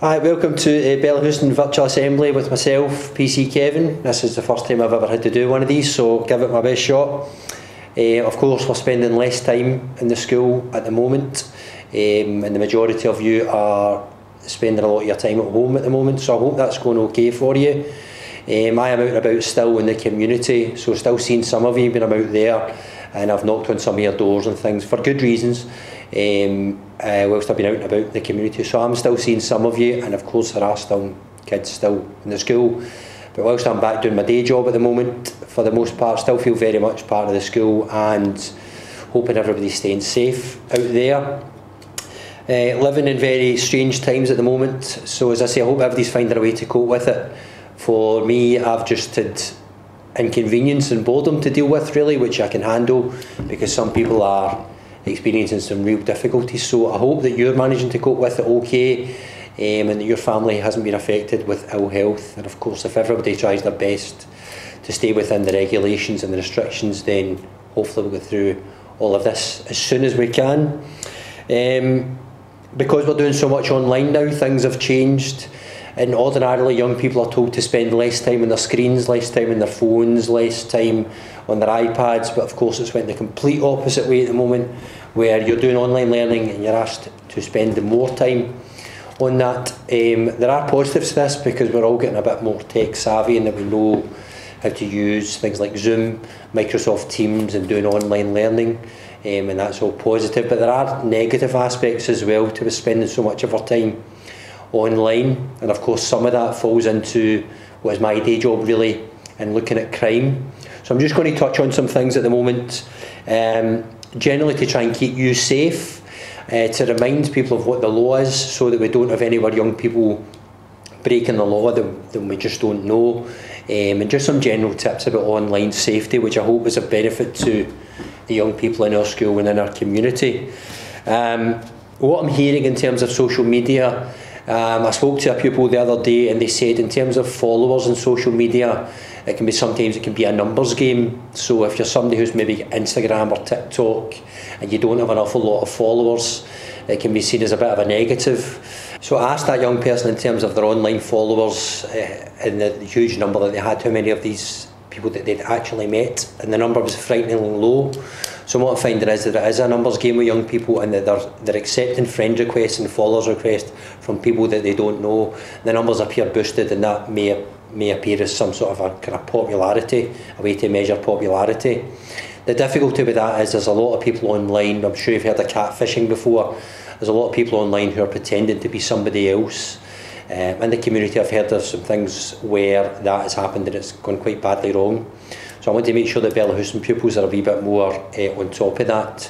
Hi, welcome to uh, Bellahouston Virtual Assembly with myself, PC Kevin. This is the first time I've ever had to do one of these, so give it my best shot. Uh, of course, we're spending less time in the school at the moment, um, and the majority of you are spending a lot of your time at home at the moment, so I hope that's going okay for you. Um, I am out and about still in the community, so still seeing some of you when I'm out there, and I've knocked on some of your doors and things for good reasons. Um, uh, whilst I've been out and about the community, so I'm still seeing some of you, and of course there are still kids still in the school. But whilst I'm back doing my day job at the moment, for the most part, still feel very much part of the school and hoping everybody's staying safe out there. Uh, living in very strange times at the moment, so as I say, I hope everybody's finding a way to cope with it. For me, I've just had inconvenience and boredom to deal with, really, which I can handle because some people are experiencing some real difficulties. So I hope that you're managing to cope with it okay um, and that your family hasn't been affected with ill health. And of course, if everybody tries their best to stay within the regulations and the restrictions, then hopefully we'll go through all of this as soon as we can. Um, because we're doing so much online now, things have changed. And ordinarily, young people are told to spend less time on their screens, less time on their phones, less time on their iPads. But of course, it's went the complete opposite way at the moment, where you're doing online learning and you're asked to spend more time on that. Um, there are positives to this because we're all getting a bit more tech savvy and that we know how to use things like Zoom, Microsoft Teams, and doing online learning. Um, and that's all positive, but there are negative aspects as well to spending so much of our time online, and of course, some of that falls into what is my day job really, and looking at crime. So I'm just going to touch on some things at the moment, um, generally to try and keep you safe, uh, to remind people of what the law is, so that we don't have any of our young people breaking the law that, that we just don't know, um, and just some general tips about online safety, which I hope is a benefit to the young people in our school and in our community. Um, what I'm hearing in terms of social media Um, I spoke to a pupil the other day and they said in terms of followers on social media, it can be sometimes it can be a numbers game. So if you're somebody who's maybe Instagram or TikTok and you don't have an awful lot of followers, it can be seen as a bit of a negative. So I asked that young person in terms of their online followers uh, and the huge number that they had, how many of these people that they'd actually met, and the number was frighteningly low. So what I'm finding is that it is a numbers game with young people and that they're, they're accepting friend requests and followers requests from people that they don't know. The numbers appear boosted and that may, may appear as some sort of a kind of popularity, a way to measure popularity. The difficulty with that is there's a lot of people online, I'm sure you've heard of catfishing before, there's a lot of people online who are pretending to be somebody else. Eh, um, in the community, I've heard of some things where that has happened and it's gone quite badly wrong. So I want to make sure that Bellahousen pupils are a wee bit more uh, on top of that.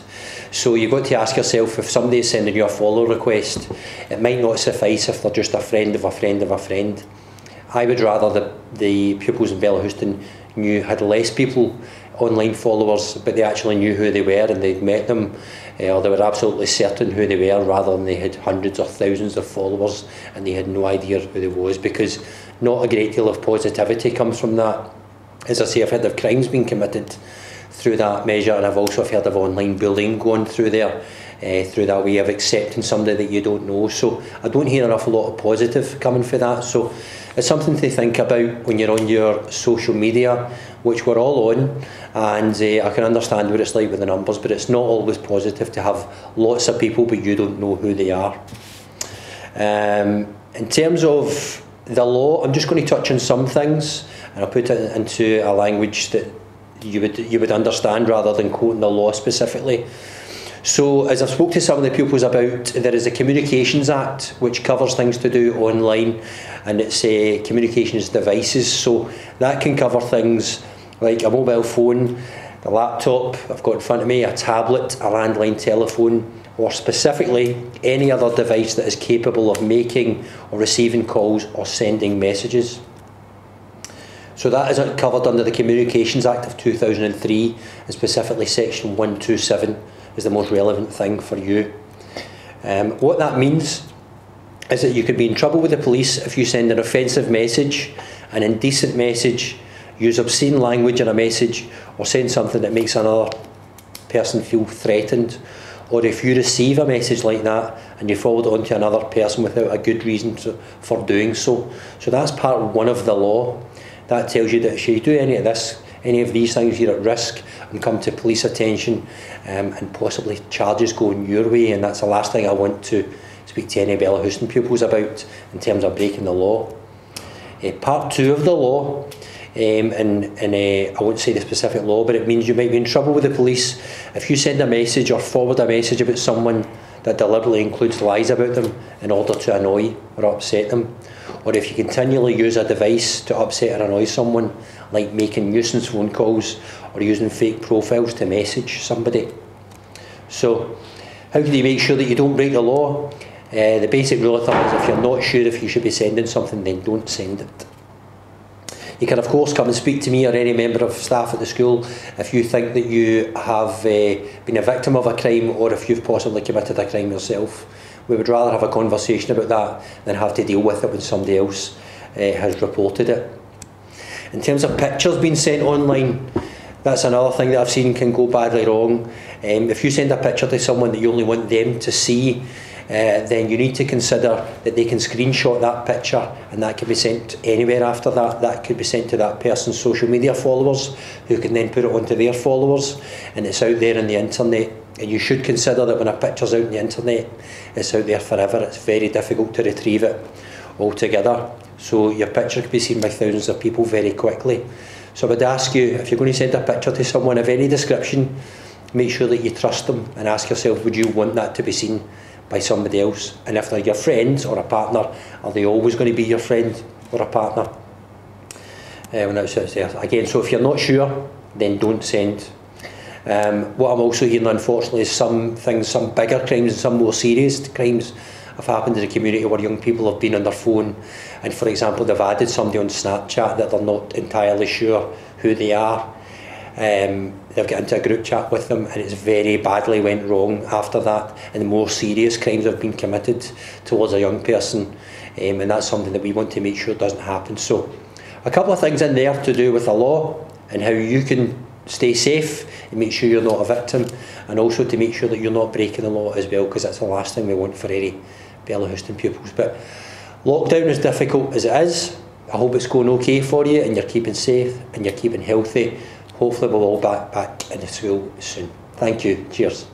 So you've got to ask yourself if somebody is sending you a follow request, it might not suffice if they're just a friend of a friend of a friend. I would rather the, the pupils in Bellahousen knew had less people online followers, but they actually knew who they were and they'd met them, uh, or they were absolutely certain who they were, rather than they had hundreds or thousands of followers and they had no idea who they was, because not a great deal of positivity comes from that. As I say, I've heard of crimes being committed through that measure, and I've also heard of online bullying going through there. Uh, through that way of accepting somebody that you don't know. So I don't hear an awful lot of positive coming for that. So it's something to think about when you're on your social media, which we're all on. And uh, I can understand what it's like with the numbers, but it's not always positive to have lots of people, but you don't know who they are. Um, in terms of the law, I'm just going to touch on some things and I'll put it into a language that you would you would understand rather than quoting the law specifically. So, as I've spoke to some of the pupils about, there is a Communications Act which covers things to do online, and it's uh, communications devices. So that can cover things like a mobile phone, a laptop I've got in front of me, a tablet, a landline telephone, or specifically any other device that is capable of making or receiving calls or sending messages. So that is covered under the Communications Act of 2003, and specifically Section 127 is the most relevant thing for you. Um, what that means is that you could be in trouble with the police if you send an offensive message, an indecent message, use obscene language in a message, or send something that makes another person feel threatened, or if you receive a message like that and you forward it on to another person without a good reason to, for doing so. So that's part one of the law. That tells you that if you do any of this, any of these things, you're at risk and come to police attention um, and possibly charges going your way. And that's the last thing I want to speak to any Bellahouston pupils about in terms of breaking the law. Uh, part two of the law um, and, and uh, I won't say the specific law, but it means you might be in trouble with the police if you send a message or forward a message about someone that deliberately includes lies about them in order to annoy or upset them, or if you continually use a device to upset or annoy someone, like making nuisance phone calls or using fake profiles to message somebody. So, how can you make sure that you don't break the law? Uh, the basic rule of thumb is if you're not sure if you should be sending something, then don't send it. You can, of course, come and speak to me or any member of staff at the school if you think that you have uh, been a victim of a crime or if you've possibly committed a crime yourself. We would rather have a conversation about that than have to deal with it when somebody else uh, has reported it. In terms of pictures being sent online, that's another thing that I've seen can go badly wrong. Um, if you send a picture to someone that you only want them to see, Uh, then you need to consider that they can screenshot that picture and that can be sent anywhere after that. That could be sent to that person's social media followers who can then put it onto their followers and it's out there on the internet. And you should consider that when a picture's out on the internet, it's out there forever. It's very difficult to retrieve it altogether. So your picture can be seen by thousands of people very quickly. So I would ask you, if you're going to send a picture to someone of any description, make sure that you trust them and ask yourself, would you want that to be seen by somebody else. And if they're your friends or a partner, are they always going to be your friend or a partner? Uh, when it's there. Again, so if you're not sure, then don't send. Um, what I'm also hearing, unfortunately, is some things, some bigger crimes and some more serious crimes have happened in the community where young people have been on their phone and, for example, they've added somebody on Snapchat that they're not entirely sure who they are um, they've got into a group chat with them and it's very badly went wrong after that and more serious crimes have been committed towards a young person um, and that's something that we want to make sure doesn't happen. So a couple of things in there to do with the law and how you can stay safe and make sure you're not a victim and also to make sure that you're not breaking the law as well because that's the last thing we want for any Bellahouston pupils. But lockdown is difficult as it is. I hope it's going okay for you and you're keeping safe and you're keeping healthy hopefully we'll all back back in the school soon. Thank you. Cheers.